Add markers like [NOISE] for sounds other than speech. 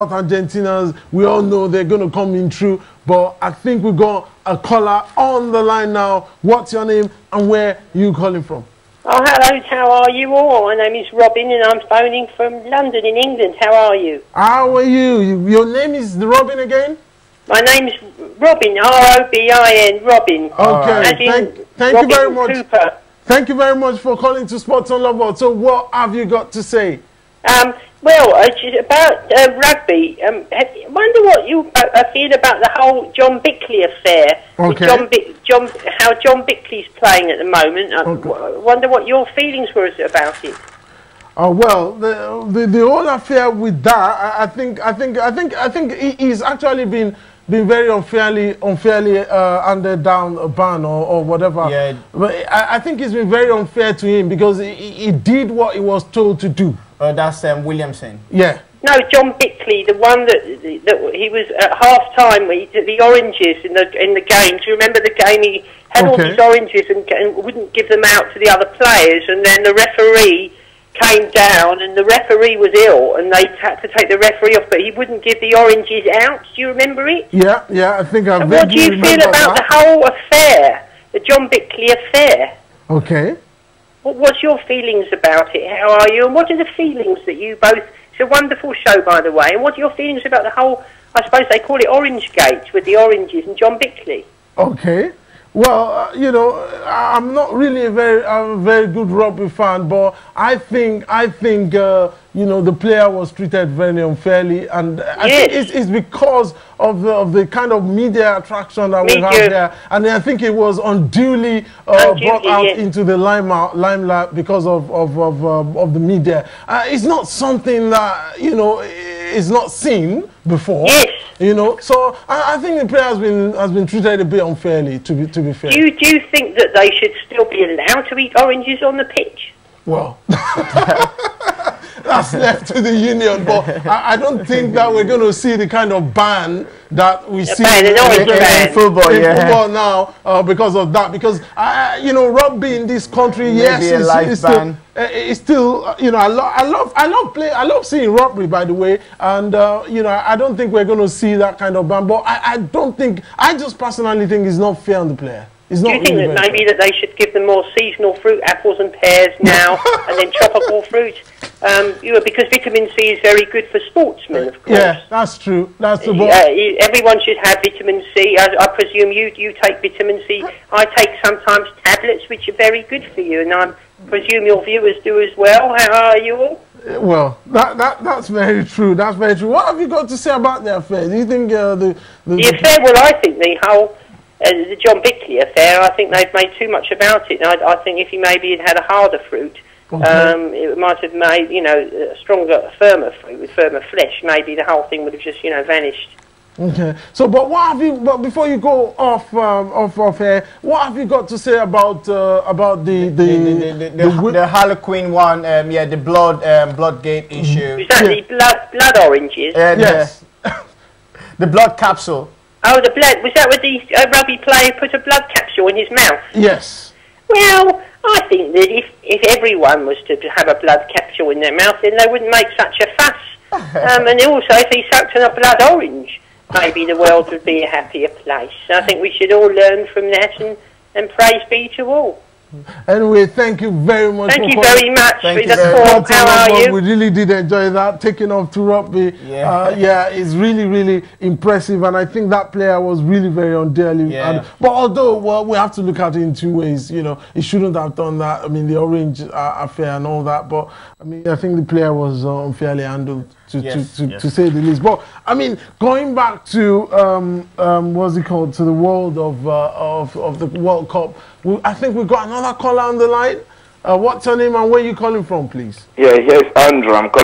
Argentinas, we all know they're going to come in through, but I think we've got a caller on the line now. What's your name and where you calling from? Oh, hello, how are you all? My name is Robin and I'm phoning from London in England. How are you? How are you? Your name is Robin again? My name is Robin, R-O-B-I-N, Robin. Okay, thank, thank Robin you very much. Cooper. Thank you very much for calling to Sports on Love So what have you got to say? Um, well, uh, about uh, rugby, um, I wonder what you uh, uh, feel about the whole John Bickley affair. Okay. John, John, how John Bickley's playing at the moment. I okay. wonder what your feelings were about it. Uh, well, the, the, the whole affair with that, I, I think, I think, I think, I think he's actually been been very unfairly unfairly uh, handed down a ban or, or whatever. Yeah. But I, I think it's been very unfair to him because he, he did what he was told to do. Uh, that's um, Williamson. Yeah. No, John Bickley, the one that that he was at half time, the oranges in the in the game. Do you remember the game? He had okay. all these oranges and, and wouldn't give them out to the other players, and then the referee came down and the referee was ill and they had to take the referee off, but he wouldn't give the oranges out. Do you remember it? Yeah, yeah, I think I. So what do you feel about that? the whole affair, the John Bickley affair? Okay. What's your feelings about it? How are you? And what are the feelings that you both? It's a wonderful show, by the way. And what are your feelings about the whole? I suppose they call it Orange Gate with the oranges and John Bickley. Okay. Well, uh, you know, I'm not really a very, I'm a very good rugby fan, but I think, I think, uh, you know, the player was treated very unfairly, and yes. I think it's, it's because of the, of the kind of media attraction that Me we have there, and I think it was unduly, uh, unduly brought out yes. into the limelight, limelight because of of of, um, of the media. Uh, it's not something that you know is not seen before. Yes. You know, so I, I, think the player has been has been treated a bit unfairly. To be to be fair. Do you do you think that they should still be allowed to eat oranges on the pitch? Well. [LAUGHS] that's left to the union. But I, I, don't think that we're going to see the kind of ban that we see ban, in, in, in, football, in yeah. football now uh, because of that. Because uh, you know, rugby in this country, Maybe yes, it's, it's still, uh, it's still, uh, you know, I, lo I love, I love play, I love seeing rugby, by the way, and uh, you know, I don't think we're going to see that kind of ban. But I, I don't think, I just personally think it's not fair on the player. It's Do you think that maybe that they should give them more seasonal fruit, apples and pears now, [LAUGHS] and then tropical fruit? Um, you know, because vitamin C is very good for sportsmen, of course. Yeah, that's true. That's the uh, everyone should have vitamin C. I, I, presume you you take vitamin C. I take sometimes tablets, which are very good for you, and I presume your viewers do as well. How are you all? Well, that, that that's very true. That's very true. What have you got to say about the affair? Do you think uh, the, the the affair? Well, I think the whole uh, the John Bickley affair, I think they've made too much about it. I, I think if he maybe had had a harder fruit. Um, it might have made, you know, a stronger, firmer fruit with firmer flesh. Maybe the whole thing would have just, you know, vanished. Okay. So, but what have you? But before you go off um, off off here, what have you got to say about uh, about the the the, the, the, the, the Harlequin one? Um, yeah, the blood um, bloodgate mm-hmm. issue. Is that yeah. the blood blood oranges? Uh, yes. [LAUGHS] the blood capsule. Oh, the blood. Was that where the uh, rugby player put a blood capsule in his mouth? Yes. Well, I think that if, if everyone was to have a blood capsule in their mouth, then they wouldn't make such a fuss. [LAUGHS] um, and also, if he sucked on a blood orange, maybe the world would be a happier place. I think we should all learn from that and, and praise be to all. Anyway, thank you very much. Thank you very much thank for the call. How are you? We really did enjoy that. Taking off to rugby. Yeah. Uh, yeah, it's really, really impressive. And I think that player was really very undearly. Yeah. And, but although, well, we have to look at it in two ways. You know, he shouldn't have done that. I mean, the orange uh, affair and all that. But I mean, I think the player was uh, unfairly handled to, yes, to, to, yes. to, say the least. But I mean, going back to um, um, what's it called to the world of uh, of of the World Cup, we, I think we've got another caller on the line. Uh, what's your name and where you calling from, please? Yeah, here's Andrew. I'm calling.